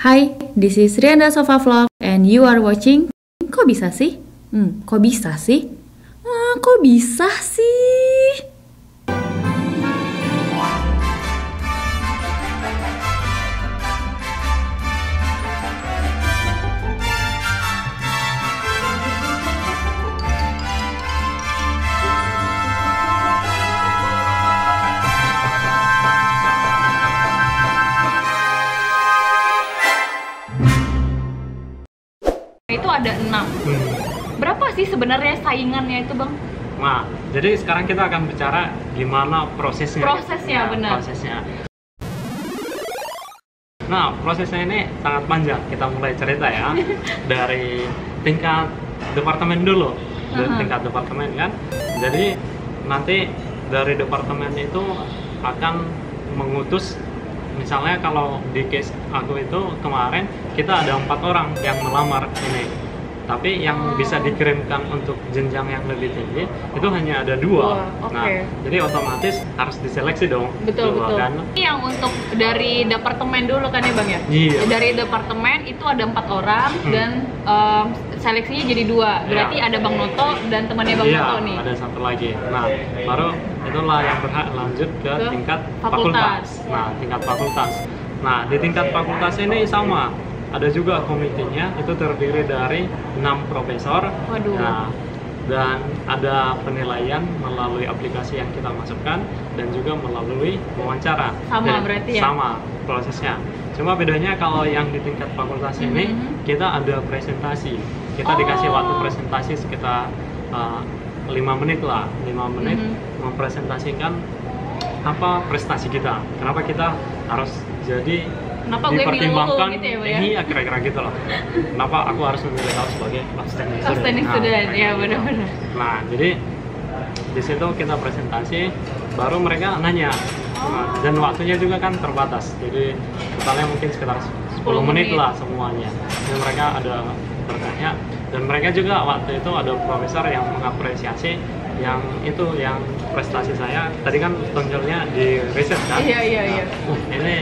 Hai, this is Rianda Sofa Vlog and you are watching Kok bisa sih? Hmm, kok bisa sih? Hmm, kok bisa sih? Sebenarnya saingannya itu bang? Nah, jadi sekarang kita akan bicara gimana prosesnya. Prosesnya, Ya, benar. Prosesnya. Nah, prosesnya ini sangat panjang. Kita mulai cerita ya dari tingkat departemen dulu, dari Aha. tingkat departemen kan. Jadi nanti dari departemen itu akan mengutus misalnya kalau di case aku itu kemarin kita ada empat orang yang melamar ini tapi yang bisa dikirimkan untuk jenjang yang lebih tinggi itu hanya ada dua. Dua, oke. Nah, jadi otomatis harus diseleksi dong. Betul dua, betul. kan? Ini yang untuk dari departemen dulu kan ya bang ya? Iya. Dari departemen itu ada empat orang Hmm. dan em, seleksinya jadi dua. Berarti Iya. ada bang Noto dan temannya bang iya, Noto nih. ada satu lagi. Nah, baru itulah yang berhak lanjut ke, Ke tingkat fakultas. fakultas. Nah, tingkat fakultas. Nah, di tingkat fakultas ini sama. Ada juga komitinya, itu terdiri dari enam profesor. Waduh. Nah, dan ada penilaian melalui aplikasi yang kita masukkan dan juga melalui wawancara. Sama Dan berarti ya? Sama prosesnya. Cuma bedanya kalau yang di tingkat fakultas ini Mhm. kita ada presentasi. Kita dikasih Oh. waktu presentasi sekitar uh, lima menit lah, lima menit Mhm. mempresentasikan apa prestasi kita. Kenapa kita harus jadi Kenapa gue dipertimbangkan gitu ya, ya? ini ya kira-kira gitu loh. Kenapa aku harus memilih kau sebagai outstanding student? Outstanding Nah, student, ya gitu. benar-benar. Nah, jadi di situ kita presentasi, baru mereka nanya. Nah, dan waktunya juga kan terbatas. Jadi totalnya mungkin sekitar 10 10 menit menit. lah semuanya. Dan mereka ada bertanya dan mereka juga waktu itu ada profesor yang mengapresiasi yang itu yang prestasi saya tadi kan tonjolnya di riset kan Iya, iya, iya. Nah, uh, ini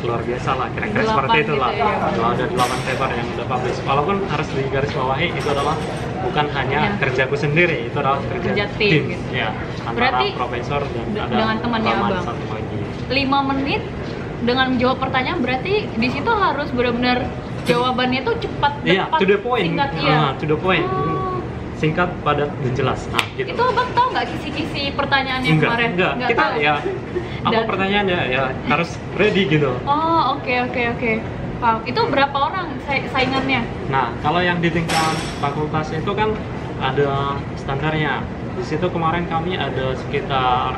luar biasa lah kira-kira seperti itu gitu lah ya. kalau ada 8 paper yang udah publish walaupun harus digarisbawahi itu adalah bukan hanya Ya. kerjaku sendiri itu adalah kerja, Kerja tim, gitu. ya antara Berarti profesor dan ada dengan temannya teman Abang. satu lagi 5 menit dengan menjawab pertanyaan berarti di situ harus benar-benar jawabannya tuh cepat to the point singkat iya. Ah, to the point Oh. Singkat padat dan jelas nah gitu Itu abang tahu nggak kisi-kisi pertanyaannya enggak kemarin? enggak kita tahu? ya apa Dan- pertanyaannya ya harus ready gitu Oh oke oke oke. Paham. Itu berapa orang sa- saingannya? Nah, kalau yang di tingkat fakultas itu kan ada standarnya. Di situ kemarin kami ada sekitar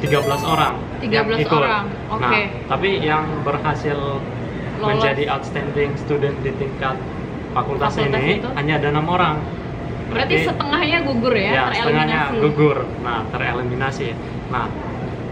13 orang. 13 yang ikut. orang, oke. Nah, tapi yang berhasil Lolos. menjadi outstanding student di tingkat fakultas, Fakultas ini itu? hanya ada enam orang. Berarti setengahnya gugur ya, ya setengahnya gugur. Nah, tereliminasi. Nah,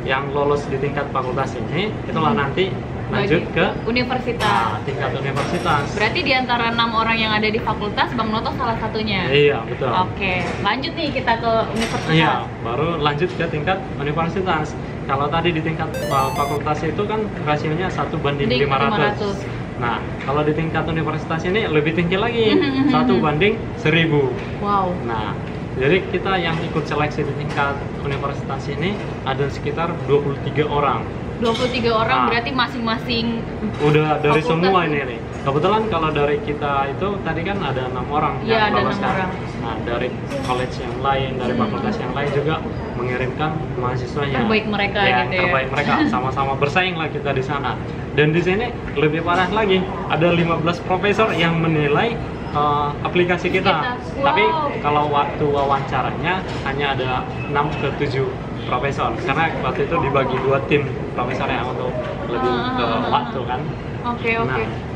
yang lolos di tingkat fakultas ini itulah Hmm. nanti lanjut ke universitas. nah, tingkat universitas. Berarti di antara enam orang yang ada di fakultas, Bang Noto salah satunya. Iya, betul. Oke, lanjut nih kita ke universitas. Iya, baru lanjut ke tingkat universitas. Kalau tadi di tingkat uh, fakultas itu kan rasionya satu banding Banding 500. 500. Nah, kalau di tingkat universitas ini lebih tinggi lagi, Mhm, satu mhm. banding 1000. Wow. Nah, jadi kita yang ikut seleksi di tingkat universitas ini ada sekitar 23 orang. 23 orang Nah. berarti masing-masing Udah dari semua nih. ini nih. Kebetulan kalau dari kita itu tadi kan ada enam orang Iya, yang ada lolos kan. orang. Nah, dari college yang lain, dari Hmm. fakultas yang lain juga mengirimkan mahasiswanya. Terbaik mereka ya, gitu ya. terbaik mereka sama-sama bersaing lah kita di sana. Dan di sini lebih parah lagi, ada 15 profesor yang menilai uh, aplikasi kita. Kita. Tapi Wow. kalau waktu wawancaranya hanya ada 6 ke 7 profesor karena waktu itu dibagi dua tim profesor yang untuk lebih ke Ah. waktu kan. Oke, oke. Nah,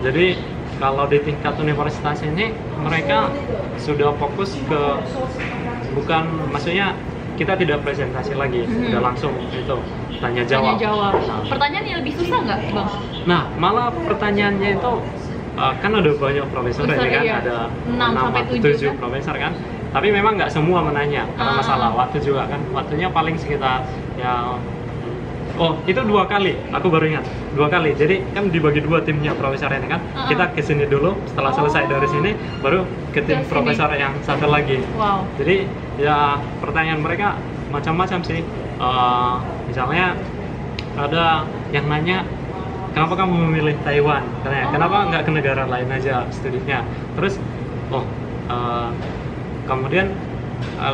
jadi kalau di tingkat universitas ini mereka sudah fokus ke bukan maksudnya kita tidak presentasi lagi, Mhm. udah langsung itu tanya Tanya jawab. jawab. Nah, Pertanyaannya lebih susah nggak, Bang? Nah, malah pertanyaannya itu uh, kan ada banyak profesor ini kan, iya. ada Enam sampai atau tujuh, tujuh kan? profesor kan. Tapi memang nggak semua menanya karena Ah. masalah waktu juga kan. Waktunya paling sekitar ya Oh, itu dua kali. Aku baru ingat. Dua kali. Jadi kan dibagi dua timnya profesor ini kan. Uh-uh. Kita ke sini dulu. Setelah selesai dari sini, baru ke tim sini. profesor yang satu lagi. Wow. Jadi ya pertanyaan mereka macam-macam sih. Eh, misalnya ada yang nanya kenapa kamu memilih Taiwan? Katanya, Oh. kenapa nggak ke negara lain aja studinya? Terus, oh eh, kemudian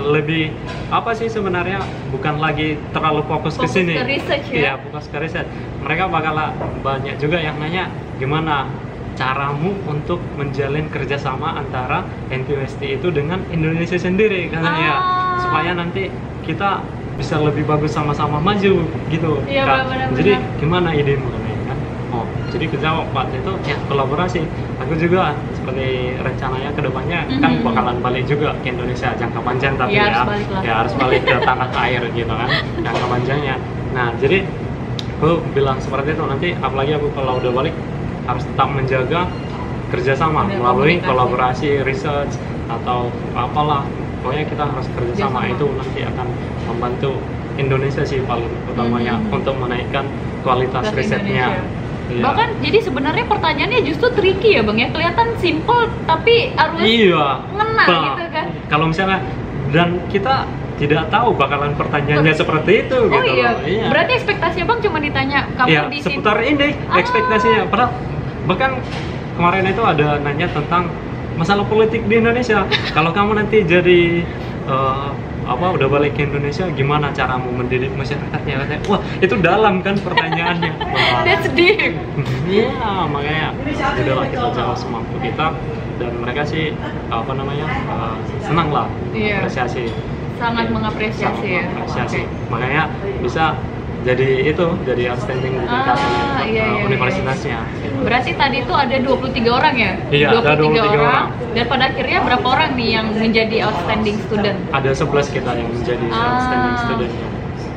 lebih apa sih sebenarnya bukan lagi terlalu fokus, ke Fokus sini. ke research ya? Iya, fokus ke riset. Mereka bakal banyak juga yang nanya gimana caramu untuk menjalin kerjasama antara NTUST itu dengan Indonesia sendiri katanya Ah. supaya nanti kita bisa lebih bagus sama-sama maju gitu Iya, Kak. benar-benar. jadi gimana idemu kan oh jadi kejawab waktu itu ya kolaborasi aku juga seperti rencananya ke depannya kan Mhm. bakalan balik juga ke Indonesia jangka panjang tapi Iya, ya harus balik lah. ya harus balik ke tanah air gitu kan jangka panjangnya nah jadi aku bilang seperti itu nanti apalagi aku kalau udah balik harus tetap menjaga kerjasama Ada melalui komunikasi. kolaborasi research atau apalah pokoknya kita harus kerjasama Kerjasama. itu nanti akan membantu Indonesia sih paling utamanya Mhm. untuk menaikkan kualitas risetnya Indonesia. Iya. Bahkan jadi sebenarnya pertanyaannya justru tricky ya bang ya kelihatan simple tapi harus iya ngena Bah, gitu kan. kalau misalnya dan kita tidak tahu bakalan pertanyaannya seperti itu Oh gitu iya. loh. berarti ekspektasinya bang cuma ditanya kamu ya di sini. seputar ini Ah. ekspektasinya padahal bahkan kemarin itu ada nanya tentang masalah politik di Indonesia kalau kamu nanti jadi eh, apa udah balik ke Indonesia gimana caramu mendidik masyarakatnya katanya wah itu dalam kan pertanyaannya Wah. That's deep. Iya, makanya udahlah kita jawab semampu kita dan mereka sih apa namanya eh, senang lah Iya. apresiasi Sangat Iya, mengapresiasi sangat ya. mengapresiasi. Oke. makanya bisa jadi itu jadi outstanding di tingkat Ah, eh, iya, iya, universitasnya Berarti tadi itu ada 23 orang ya? Iya, ada 23 orang. Dan pada akhirnya berapa orang nih yang menjadi outstanding student? ada 11 kita yang menjadi Ah. outstanding studentnya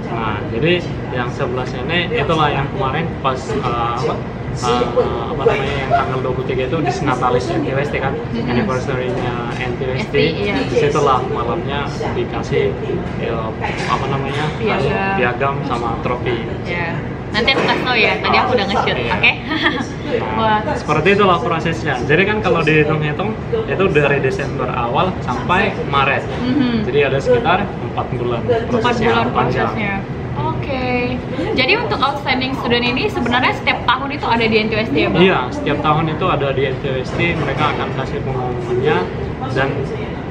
nah jadi yang 11 ini itulah yang kemarin pas apa eh, apa namanya yang tanggal 23 itu disnatalis NTUST kan anniversary-nya NTUST ST, iya. di situlah malamnya dikasih ya, apa namanya Piagam. piagam sama trofi Ya. Nanti aku kasih tau ya, tadi aku udah nge-shoot, Iya. oke? Wah, seperti itulah prosesnya. Jadi kan kalau dihitung-hitung itu dari Desember awal sampai Maret. mhm. Jadi ada sekitar empat bulan empat prosesnya. bulan panjang. Jadi untuk outstanding student ini sebenarnya setiap tahun itu ada di NTUSD ya, Bang? Iya, setiap tahun itu ada di NTUST, mereka akan kasih pengumumannya dan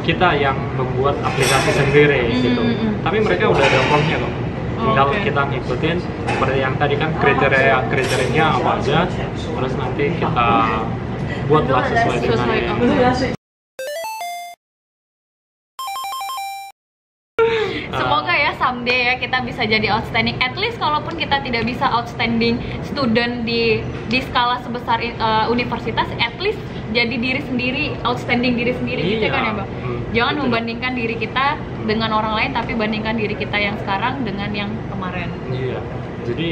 kita yang membuat aplikasi sendiri Hmm, gitu. hmm, hmm. Tapi mereka udah ada formnya kok. Oh, Tinggal oke. kita ngikutin seperti yang tadi kan kriteria kriterianya apa aja, terus nanti kita buatlah sesuai dengan. Semoga someday ya kita bisa jadi outstanding. At least kalaupun kita tidak bisa outstanding student di di skala sebesar uh, universitas, at least jadi diri sendiri, outstanding diri sendiri gitu Iya. kan ya, Bang. Hmm, Jangan betul. membandingkan diri kita dengan orang lain, tapi bandingkan diri kita yang sekarang dengan yang kemarin. Iya, jadi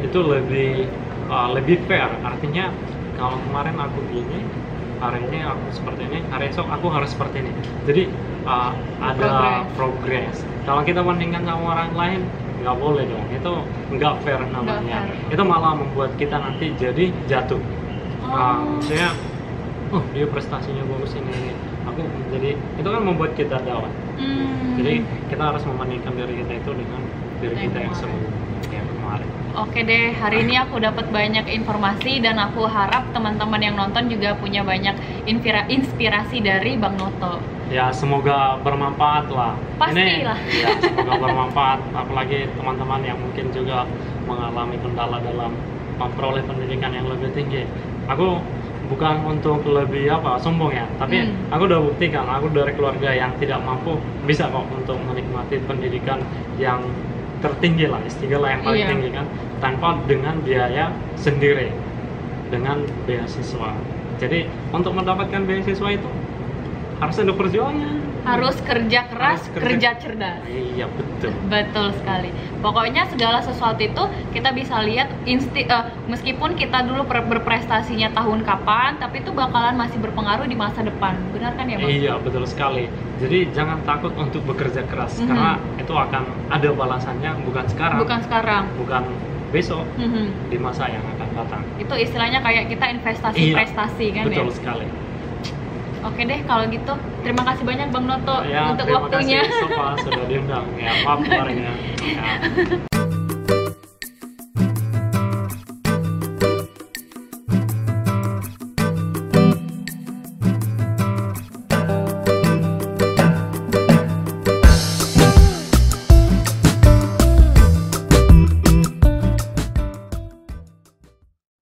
itu lebih uh, lebih fair. Artinya kalau kemarin aku gini, hari ini aku seperti ini, hari esok aku harus seperti ini. Jadi uh, ada progress. Kalau kita bandingkan sama orang lain, nggak boleh dong. Itu nggak fair namanya. fair. Itu malah membuat kita nanti jadi jatuh. Oh. maksudnya, oh dia prestasinya bagus ini, ini. Aku jadi itu kan membuat kita down. Hmm. Jadi kita harus membandingkan diri kita itu dengan kita yang kemarin. Oke deh, hari ini aku dapat banyak informasi dan aku harap teman-teman yang nonton juga punya banyak inspira- inspirasi dari Bang Noto. Ya semoga bermanfaat lah. Pastilah. Ini, ya semoga bermanfaat. Apalagi teman-teman yang mungkin juga mengalami kendala dalam memperoleh pendidikan yang lebih tinggi. Aku bukan untuk lebih apa sombong ya, tapi Hmm. aku udah buktikan aku dari keluarga yang tidak mampu bisa kok untuk menikmati pendidikan yang tertinggi lah, istilah yang paling Iya. tinggi kan, tanpa dengan biaya sendiri, dengan beasiswa. Jadi untuk mendapatkan beasiswa itu harus ada perjuangan. Harus kerja keras, Harus kerja, kerja- cerdas. Iya betul. Betul sekali. Pokoknya segala sesuatu itu kita bisa lihat insti eh, meskipun kita dulu ber- berprestasinya tahun kapan, tapi itu bakalan masih berpengaruh di masa depan. Benar kan ya, Bang? Iya betul sekali. Jadi jangan takut untuk bekerja keras Mhm. karena itu akan ada balasannya bukan sekarang. Bukan sekarang. bukan besok Mhm. di masa yang akan datang. Itu istilahnya kayak kita investasi Iya, prestasi kan Betul ya. sekali. Oke deh kalau gitu. Terima kasih banyak Bang Noto Ya, untuk terima waktunya. kasih Sofa sudah diundang. Ya, maaf kemarin ya. Ya.